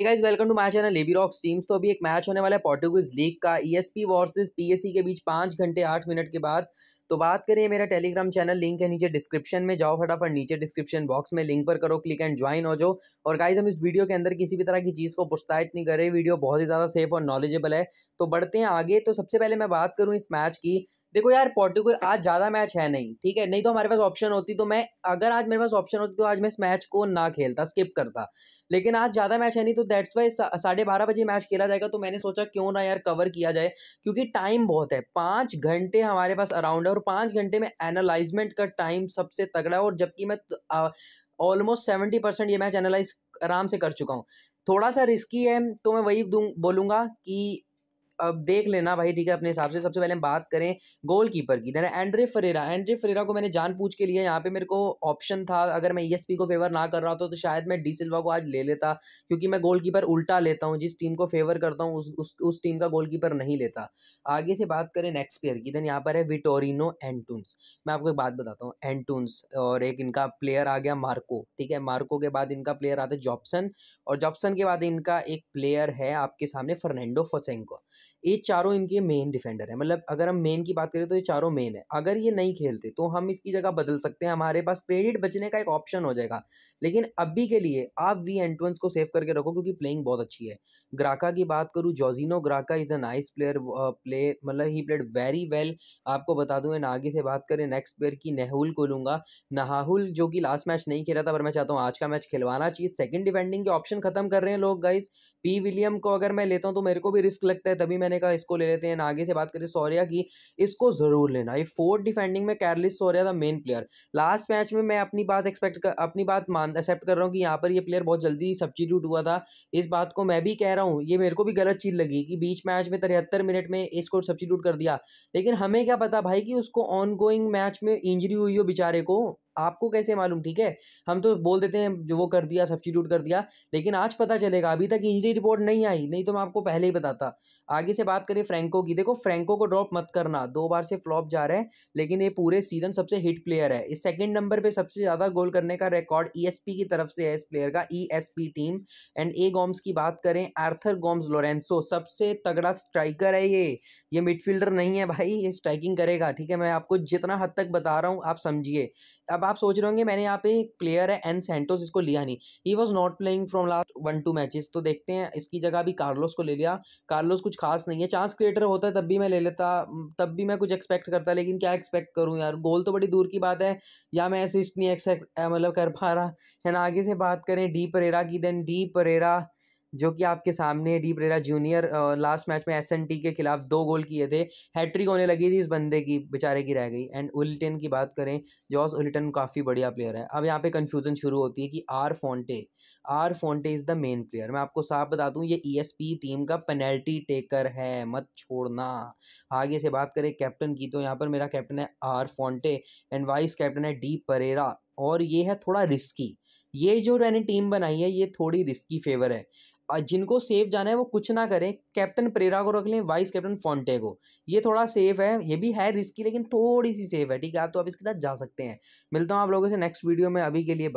Guys welcome to my channel लेबी rocks teams तो अभी एक मैच होने वाला है पोर्टुगीज लीग का। ईएसपी वर्सेस पीएससी के बीच पाँच घंटे आठ मिनट के बाद। तो बात करें मेरा टेलीग्राम चैनल लिंक है नीचे डिस्क्रिप्शन में। जाओ फटाफट नीचे डिस्क्रिप्शन बॉक्स में लिंक पर करो क्लिक एंड ज्वाइन हो जाओ और गाइज़ हम इस वीडियो के अंदर किसी भी तरह की चीज़ को पुस्तायत नहीं कर रहे। वीडियो बहुत ही ज़्यादा सेफ़ और नॉलेजेबल है। तो बढ़ते हैं आगे। तो सबसे पहले मैं बात करूँ इस मैच की। देखो यार पोर्टुगल आज ज़्यादा मैच है नहीं, ठीक है? नहीं तो हमारे पास ऑप्शन होती तो मैं, अगर आज मेरे पास ऑप्शन होती तो आज मैं इस मैच को ना खेलता स्किप करता। लेकिन आज ज़्यादा मैच है नहीं तो दैट्स वाई साढ़े बारह बजे मैच खेला जाएगा तो मैंने सोचा क्यों ना यार कवर किया जाए, क्योंकि टाइम बहुत है। पाँच घंटे हमारे पास अराउंड है, और पाँच घंटे में एनालाइजमेंट का टाइम सबसे तगड़ा है, और जबकि मैं ऑलमोस्ट सेवेंटी परसेंट ये मैच एनालाइज आराम से कर चुका हूँ। थोड़ा सा रिस्की है तो मैं वही दूँ, बोलूँगा कि अब देख लेना भाई, ठीक है, अपने हिसाब से। सबसे पहले हम बात करें गोल कीपर की देना एंड्रे फरेरा एंड्रे फरेरा को मैंने जान पूछ के लिए यहाँ पे मेरे को ऑप्शन था, अगर मैं ईएसपी को फेवर ना कर रहा था तो शायद मैं डी सिल्वा को आज ले लेता, क्योंकि मैं गोल कीपर उल्टा लेता हूँ। जिस टीम को फेवर करता हूँ, उस उस टीम का गोल कीपर नहीं लेता। आगे से बात करें नेक्स्ट प्लेयर की। देन यहाँ पर है विटोरिनो एंटून्स मैं आपको एक बात बताता हूँ एंटून्स और एक इनका प्लेयर आ गया मार्को ठीक है? मार्को के बाद इनका प्लेयर आता है जॉब्सन और जॉब्सन के बाद इनका एक प्लेयर है आपके सामने फर्नैंडो फोसेंको ये चारों इनके मेन डिफेंडर है। मतलब अगर हम मेन की बात करें तो ये चारों मेन है। अगर ये नहीं खेलते तो हम इसकी जगह बदल सकते हैं। हमारे पास क्रेडिट बचने का एक ऑप्शन हो जाएगा। लेकिन अभी के लिए आप वी एंट्रेंस को सेव करके रखो क्योंकि प्लेइंग बहुत अच्छी है। ग्राका की बात करूँ जोजिनो Graca is a nice player play मतलब ही प्लेड वेरी वेल आपको बता दूँ, मैं आगे से बात करें नेक्स्ट प्लेयर की नहुल को लूँगा। नहाहुल जो कि लास्ट मैच नहीं खेला था, पर मैं चाहता हूँ आज का मैच खिलवाना चाहिए। सेकेंड डिफेंडिंग के ऑप्शन खत्म कर रहे हैं लोग गाइज़ पी विलियम को अगर मैं लेता हूँ तो मेरे को भी रिस्क लगता है, तभी मैंने कहा इसको ले लेते हैं आगे से बात करें सौर्या की, इसको ज़रूर लेना। ये फोर्थ डिफेंडिंग में कैरलिस सौर्या था मेन प्लेयर। लास्ट मैच में मैं अपनी बात एक्सपेक्ट कर अपनी बात मान, एक्सेप्ट कर रहा हूँ कि यहाँ पर ये प्लेयर बहुत जल्दी सब्सिट्यूट हुआ था। इस बात को मैं भी कह रहा हूँ, ये मेरे को भी गलत चीज़ लगी कि बीच मैच में तिहत्तर मिनट में इसको सब्सिट्यूट कर दिया। लेकिन हमें क्या पता भाई कि उसको ऑन मैच में इंजरी हुई हो बेचारे को? आपको कैसे मालूम, ठीक है? हम तो बोल देते हैं, जो वो कर दिया सब्सिट्यूट कर दिया, लेकिन आज पता चलेगा, अभी तक इंजरी रिपोर्ट नहीं आई, नहीं तो मैं आपको पहले ही बताता। आगे से बात करें फ्रैंको की, देखो फ्रैंको को ड्रॉप मत करना, दो बार से फ्लॉप जा रहे हैं, लेकिन ये पूरे सीज़न सबसे हिट प्लेयर है। इस सेकंड नंबर पे सबसे ज़्यादा गोल करने का रिकॉर्ड ईएसपी की तरफ़ से है इस प्लेयर का ESP team and A Gomes की बात करें आर्थर गॉम्स लोरेंसो सबसे तगड़ा स्ट्राइकर है ये। ये मिडफील्डर नहीं है भाई, ये स्ट्राइकिंग करेगा, ठीक है? मैं आपको जितना हद तक बता रहा हूँ, आप समझिए। अब आप सोच रहे होंगे, मैंने यहाँ पे एक प्लेयर है एन सेंटोस इसको लिया नहीं। He was not playing from last one two matches तो देखते हैं, इसकी जगह अभी कार्लोस को ले लिया। कार्लोस कुछ खास नहीं है चांस क्रिएटर होता है, तब भी मैं ले लेता, तब भी मैं कुछ एक्सपेक्ट करता, लेकिन क्या एक्सपेक्ट करूँ यार? गोल तो बड़ी दूर की बात है, या मैं असिस्ट नहीं एक्सेप्ट मतलब कर पा रहा? है ना, आगे से बात करें डी परेरा की देन डी परेरा जो कि आपके सामने D Pereira junior last match में एसएनटी के खिलाफ दो गोल किए थे। हैट्रिक होने लगी थी इस बंदे की, बेचारे की रह गई। एंड उल्टन की बात करें जॉस उल्टन काफ़ी बढ़िया प्लेयर है। अब यहाँ पे कन्फ्यूज़न शुरू होती है कि R Fonte R Fonte is the main player मैं आपको साफ़ बता दूँ, ये ईएसपी टीम का पेनल्टी टेकर है। मत छोड़ना। आगे से बात करें कैप्टन की तो यहाँ पर मेरा कैप्टन है R Fonte and vice captain है डी परेरा और ये है थोड़ा रिस्की ये जो मैंने टीम बनाई है, ये थोड़ी रिस्की फेवर है। जिनको सेफ़ जाना है वो कुछ ना करें। कैप्टन प्रेरा को रख लें, वाइस कैप्टन फोंटे को। ये थोड़ा सेफ़ है, ये भी है रिस्की, लेकिन थोड़ी सी सेफ़ है, ठीक है? आप तो आप इसके साथ जा सकते हैं। मिलता हूँ आप लोगों से नेक्स्ट वीडियो में, अभी के लिए